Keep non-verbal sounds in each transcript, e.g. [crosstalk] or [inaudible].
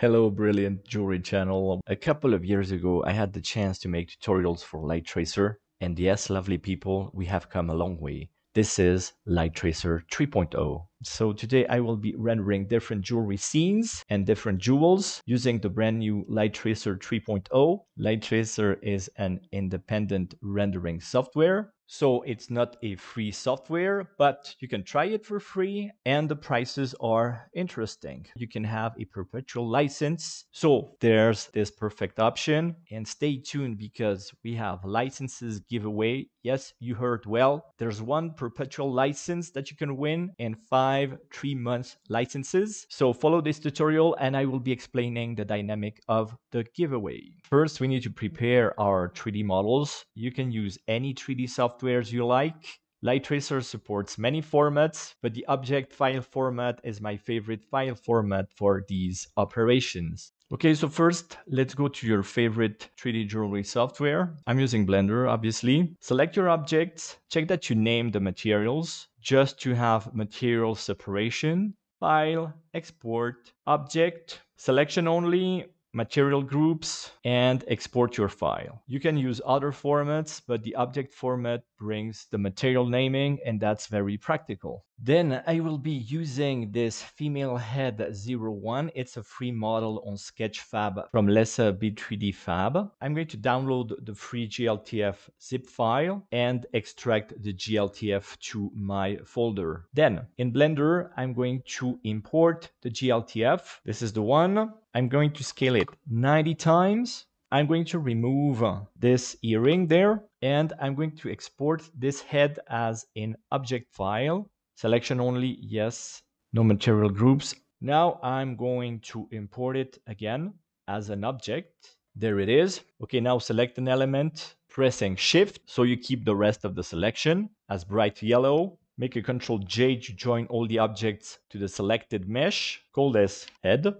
Hello, brilliant jewelry channel. A couple of years ago, I had the chance to make tutorials for Light Tracer. And yes, lovely people, we have come a long way. This is Light Tracer 3.0. So today I will be rendering different jewelry scenes and different jewels using the brand new Light Tracer 3.0. Light Tracer is an independent rendering software so it's not a free software, but you can try it for free and the prices are interesting. You can have a perpetual license. So there's this perfect option and stay tuned because we have licenses giveaway. Yes, you heard well. There's one perpetual license that you can win and five three months licenses. So follow this tutorial and I will be explaining the dynamic of the giveaway. First, we need to prepare our 3D models. You can use any 3D software softwares you like. Light Tracer supports many formats, but the object file format is my favorite file format for these operations. Okay, so first, let's go to your favorite 3D jewelry software. I'm using Blender, obviously. Select your objects, check that you name the materials, just to have material separation. File, export, object, selection only, material groups, and export your file. You can use other formats, but the object format brings the material naming, and that's very practical. Then I will be using this female head 01. It's a free model on Sketchfab from Lesser B3D Fab. I'm going to download the free GLTF zip file and extract the GLTF to my folder. Then in Blender, I'm going to import the GLTF. This is the one. I'm going to scale it 90 times I'm going to remove uh, this earring there and I'm going to export this head as an object file. Selection only, yes, no material groups. Now I'm going to import it again as an object. There it is. Okay, now select an element, pressing shift so you keep the rest of the selection as bright yellow. Make a control J to join all the objects to the selected mesh. Call this head.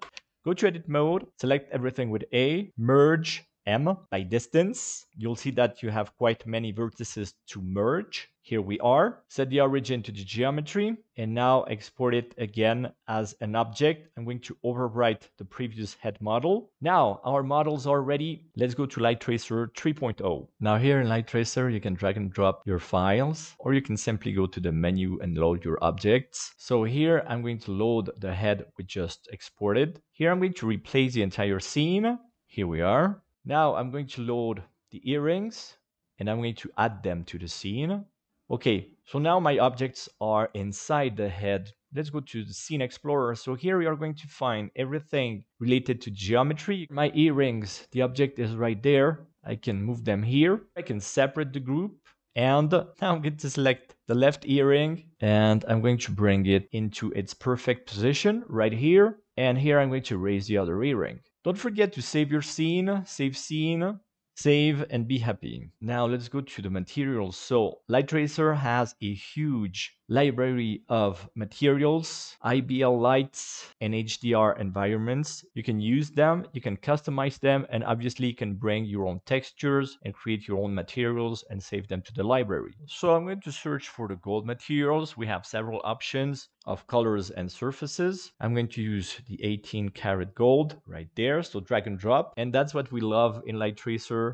Go to edit mode, select everything with A, merge M by distance. You'll see that you have quite many vertices to merge. Here we are. Set the origin to the geometry and now export it again as an object. I'm going to overwrite the previous head model. Now our models are ready. Let's go to Light Tracer 3.0. Now here in Light Tracer, you can drag and drop your files or you can simply go to the menu and load your objects. So here I'm going to load the head we just exported. Here I'm going to replace the entire scene. Here we are. Now I'm going to load the earrings and I'm going to add them to the scene. Okay, so now my objects are inside the head. Let's go to the Scene Explorer. So here we are going to find everything related to geometry. My earrings, the object is right there. I can move them here. I can separate the group. And now [laughs] I'm going to select the left earring and I'm going to bring it into its perfect position right here. And here I'm going to raise the other earring. Don't forget to save your scene, save scene, save and be happy. Now let's go to the materials. So Light Tracer has a huge library of materials, IBL lights, and HDR environments. You can use them, you can customize them, and obviously you can bring your own textures and create your own materials and save them to the library. So I'm going to search for the gold materials. We have several options of colors and surfaces. I'm going to use the 18 karat gold right there. So drag and drop. And that's what we love in Light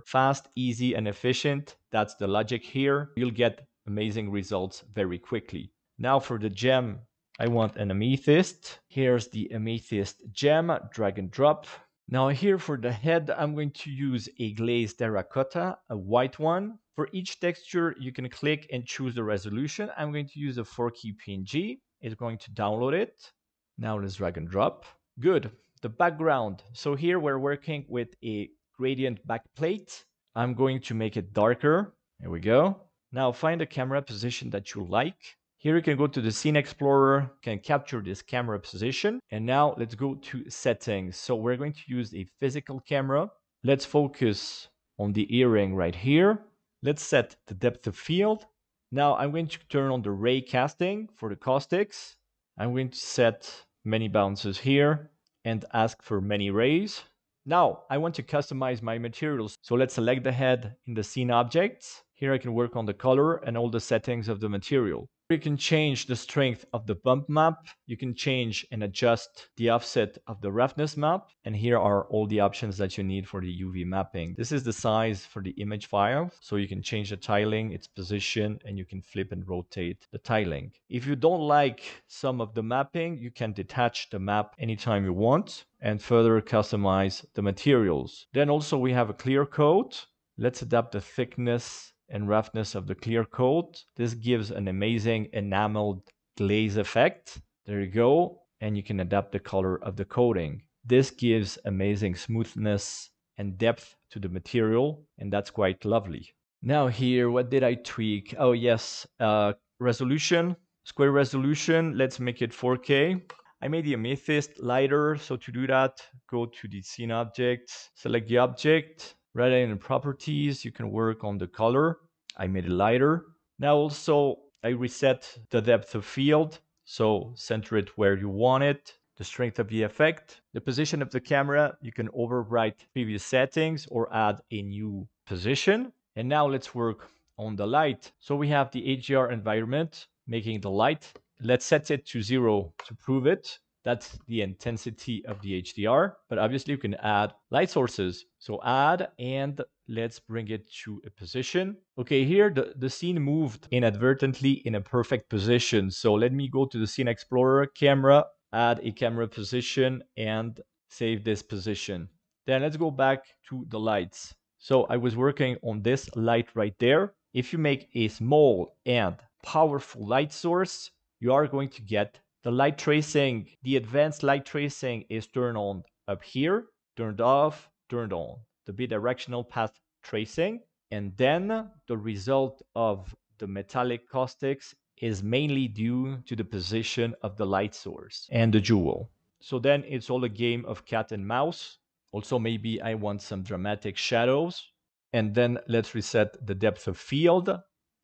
Fast, easy, and efficient. That's the logic here. You'll get amazing results very quickly. Now for the gem, I want an amethyst. Here's the amethyst gem, drag and drop. Now here for the head, I'm going to use a glazed terracotta, a white one. For each texture, you can click and choose the resolution. I'm going to use a 4K PNG. It's going to download it. Now let's drag and drop. Good. The background. So here we're working with a gradient backplate. I'm going to make it darker. There we go. Now find a camera position that you like. Here you can go to the Scene Explorer, can capture this camera position. And now let's go to settings. So we're going to use a physical camera. Let's focus on the earring right here. Let's set the depth of field. Now I'm going to turn on the ray casting for the caustics. I'm going to set many bounces here and ask for many rays. Now I want to customize my materials. So let's select the head in the scene objects. Here I can work on the color and all the settings of the material. You can change the strength of the bump map. You can change and adjust the offset of the roughness map. And here are all the options that you need for the UV mapping. This is the size for the image file. So you can change the tiling, its position, and you can flip and rotate the tiling. If you don't like some of the mapping, you can detach the map anytime you want and further customize the materials. Then also we have a clear coat. Let's adapt the thickness and roughness of the clear coat. This gives an amazing enameled glaze effect. There you go. And you can adapt the color of the coating. This gives amazing smoothness and depth to the material, and that's quite lovely. Now here, what did I tweak? Oh yes, uh, resolution, square resolution. Let's make it 4K. I made the amethyst lighter, so to do that, go to the scene object, select the object, Right in the properties, you can work on the color. I made it lighter. Now also I reset the depth of field. So center it where you want it. The strength of the effect. The position of the camera, you can overwrite previous settings or add a new position. And now let's work on the light. So we have the HDR environment making the light. Let's set it to zero to prove it. That's the intensity of the HDR, but obviously you can add light sources. So add and let's bring it to a position. Okay, here the, the scene moved inadvertently in a perfect position. So let me go to the scene explorer, camera, add a camera position and save this position. Then let's go back to the lights. So I was working on this light right there. If you make a small and powerful light source, you are going to get the light tracing, the advanced light tracing is turned on up here, turned off, turned on. The bidirectional path tracing. And then the result of the metallic caustics is mainly due to the position of the light source and the jewel. So then it's all a game of cat and mouse. Also, maybe I want some dramatic shadows. And then let's reset the depth of field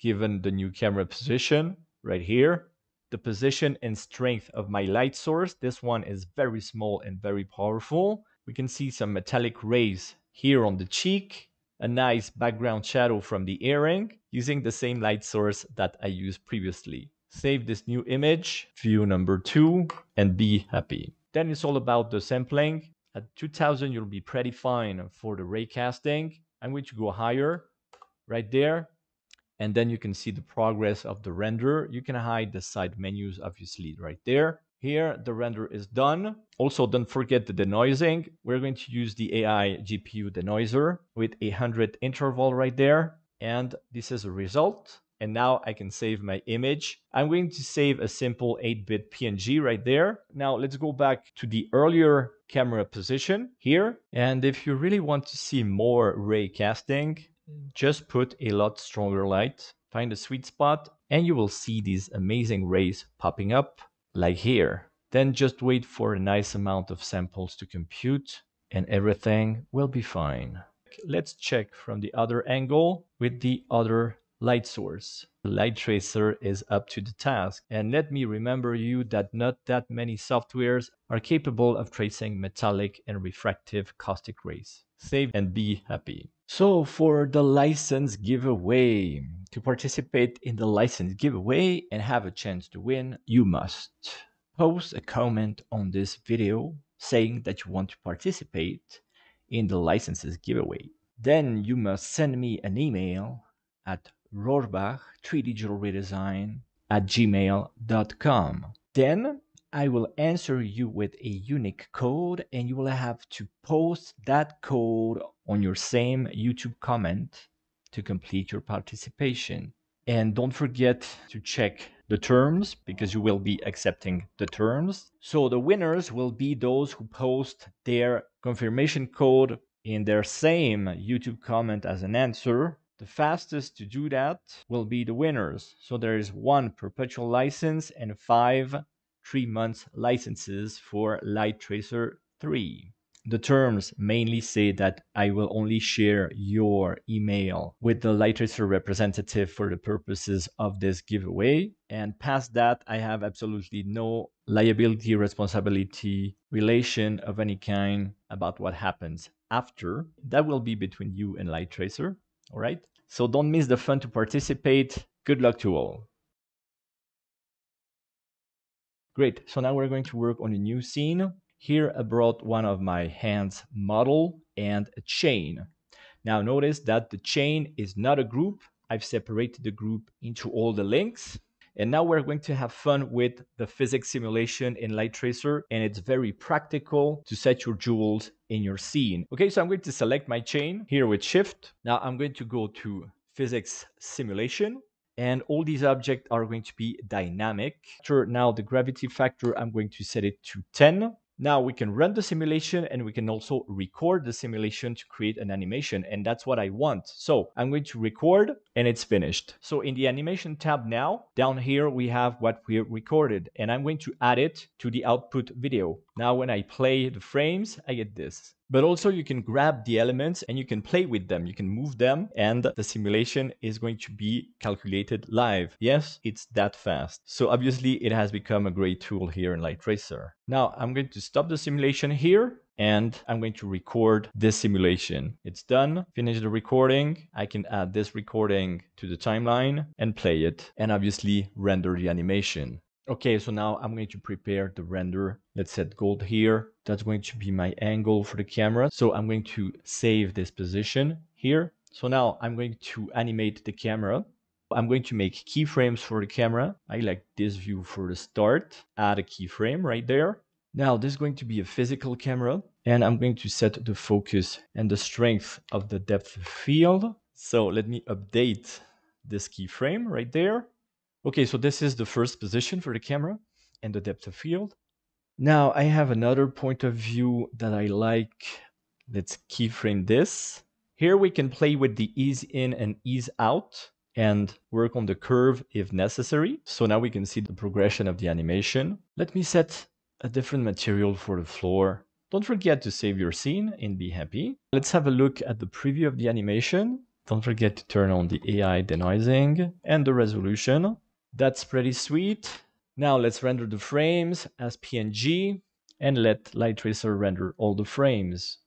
given the new camera position right here the position and strength of my light source. This one is very small and very powerful. We can see some metallic rays here on the cheek, a nice background shadow from the earring using the same light source that I used previously. Save this new image, view number two, and be happy. Then it's all about the sampling. At 2000, you'll be pretty fine for the ray casting. I'm going to go higher right there and then you can see the progress of the render. You can hide the side menus obviously right there. Here, the render is done. Also, don't forget the denoising. We're going to use the AI GPU denoiser with a 100 interval right there. And this is a result. And now I can save my image. I'm going to save a simple 8-bit PNG right there. Now let's go back to the earlier camera position here. And if you really want to see more ray casting, just put a lot stronger light, find a sweet spot, and you will see these amazing rays popping up like here. Then just wait for a nice amount of samples to compute and everything will be fine. Let's check from the other angle with the other light source. The light tracer is up to the task. And let me remember you that not that many softwares are capable of tracing metallic and refractive caustic rays. Save and be happy. So for the license giveaway, to participate in the license giveaway and have a chance to win, you must post a comment on this video saying that you want to participate in the licenses giveaway. Then you must send me an email at rohrbach 3D at gmail.com. Then I will answer you with a unique code and you will have to post that code on your same YouTube comment to complete your participation. And don't forget to check the terms because you will be accepting the terms. So the winners will be those who post their confirmation code in their same YouTube comment as an answer. The fastest to do that will be the winners. So there is one perpetual license and five three months licenses for Light Tracer 3. The terms mainly say that I will only share your email with the Light Tracer representative for the purposes of this giveaway. And past that, I have absolutely no liability, responsibility, relation of any kind about what happens after. That will be between you and Light Tracer. All right. So don't miss the fun to participate. Good luck to all. Great. So now we're going to work on a new scene. Here I brought one of my hands model and a chain. Now notice that the chain is not a group. I've separated the group into all the links. And now we're going to have fun with the physics simulation in Light Tracer, and it's very practical to set your jewels in your scene. Okay, so I'm going to select my chain here with Shift. Now I'm going to go to Physics Simulation, and all these objects are going to be dynamic. Now the gravity factor, I'm going to set it to 10. Now we can run the simulation and we can also record the simulation to create an animation. And that's what I want. So I'm going to record and it's finished. So in the animation tab now, down here we have what we recorded and I'm going to add it to the output video. Now when I play the frames, I get this. But also you can grab the elements and you can play with them. You can move them and the simulation is going to be calculated live. Yes, it's that fast. So obviously it has become a great tool here in Light Tracer. Now I'm going to stop the simulation here and I'm going to record this simulation. It's done. Finish the recording. I can add this recording to the timeline and play it and obviously render the animation. Okay, so now I'm going to prepare the render. Let's set gold here. That's going to be my angle for the camera. So I'm going to save this position here. So now I'm going to animate the camera. I'm going to make keyframes for the camera. I like this view for the start. Add a keyframe right there. Now this is going to be a physical camera and I'm going to set the focus and the strength of the depth field. So let me update this keyframe right there. Okay, so this is the first position for the camera and the depth of field. Now I have another point of view that I like. Let's keyframe this. Here we can play with the ease in and ease out and work on the curve if necessary. So now we can see the progression of the animation. Let me set a different material for the floor. Don't forget to save your scene and be happy. Let's have a look at the preview of the animation. Don't forget to turn on the AI denoising and the resolution. That's pretty sweet. Now let's render the frames as PNG and let Light Tracer render all the frames.